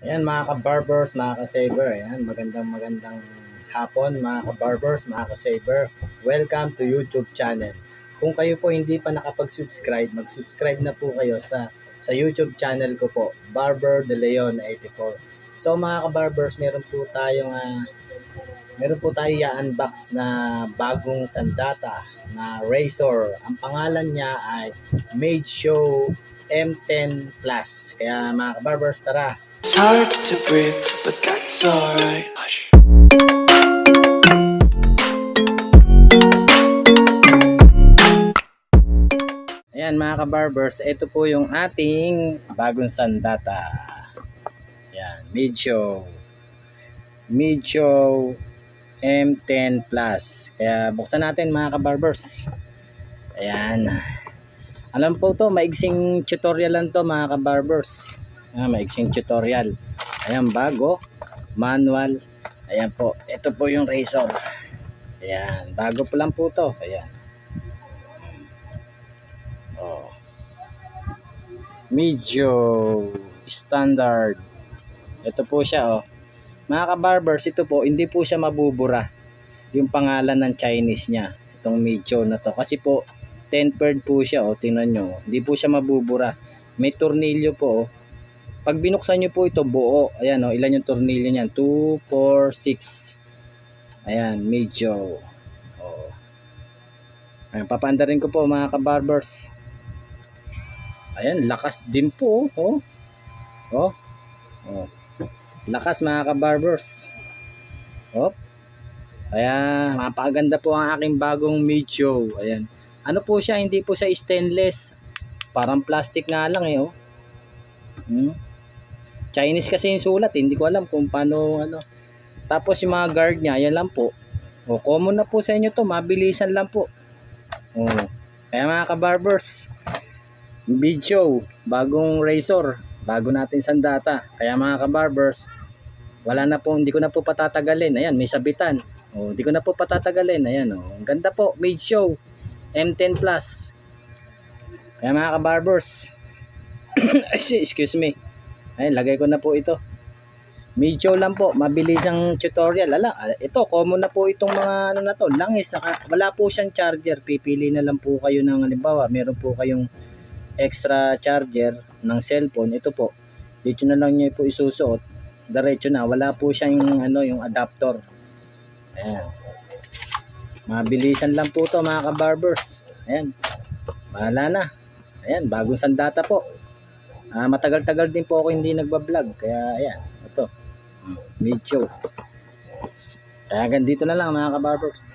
Ayan mga ka-barbers, mga ka-saver. Ayan, magandang magandang hapon mga ka-barbers, mga ka-saver. Welcome to YouTube channel. Kung kayo po hindi pa nakapag-subscribe, mag-subscribe na po kayo sa sa YouTube channel ko po, Barber De Leon 84. So mga ka-barbers, meron po tayong uh, meron po tayo i-unbox na bagong sandata na Razor. Ang pangalan niya ay Made Show M10 Plus. Kaya mga ka-barbers, tara, It's hard to breathe, but that's alright. Ayan mga ka-barbers, ito po yung ating bagong sandata. Ayan, Midjo. Midjo M10 Plus. Kaya buksan natin mga ka-barbers. Ayan. Alam po to, maigsing tutorial lang to mga ka-barbers. Ayan, maigsing tutorial. Ayan, bago. Manual. Ayan po, ito po yung razor. Ayan, bago po lang po to. Ayan. Oh. Medyo standard. Ito po siya oh. Mga ka-barbers, ito po, hindi po siya mabubura. Yung pangalan ng Chinese niya. Itong medyo na to. Kasi po, tempered po siya oh. Tingnan nyo. Hindi po siya mabubura. May tornilyo po oh. Pag binuksan nyo po ito buo, ayan oh, ilan yung tornilyo niyan? 2, 4, 6. Ayan, medyo. Oh. Ayan, papanda rin ko po mga ka-barbers. Ayan, lakas din po. Oh. Oh. oh. Lakas mga ka-barbers. Oh. Kaya, mapaganda po ang aking bagong Micho. Ayan. Ano po siya? Hindi po siya stainless. Parang plastic nga lang eh. Oh. Hmm. Chinese kasi yung sulat. eh. Hindi ko alam kung paano ano. Tapos yung mga guard niya, yan lang po. O, common na po sa inyo to. Mabilisan lang po. O, kaya mga ka-barbers, video, bagong razor, bago natin sandata. Kaya mga ka-barbers, wala na po, hindi ko na po patatagalin. Ayan, may sabitan. O, hindi ko na po patatagalin. Ayan, o. Ang ganda po, made show. M10 Plus. Kaya mga ka-barbers, excuse me. Ayun, lagay ko na po ito. Medyo lang po, mabilis ang tutorial. Ala, ito, common na po itong mga ano na to, langis. Naka, wala po siyang charger. Pipili na lang po kayo ng halimbawa, meron po kayong extra charger ng cellphone. Ito po, dito na lang niyo po isusuot. Diretso na, wala po siyang ano, yung adapter. Ayan. Mabilisan lang po to mga ka-barbers. Ayan. Bahala na. Ayan, bagong sandata po. Ah, matagal-tagal din po ako hindi nagba-vlog. Kaya ayan, ito. Medyo. Kaya hanggang dito na lang mga ka-barbers.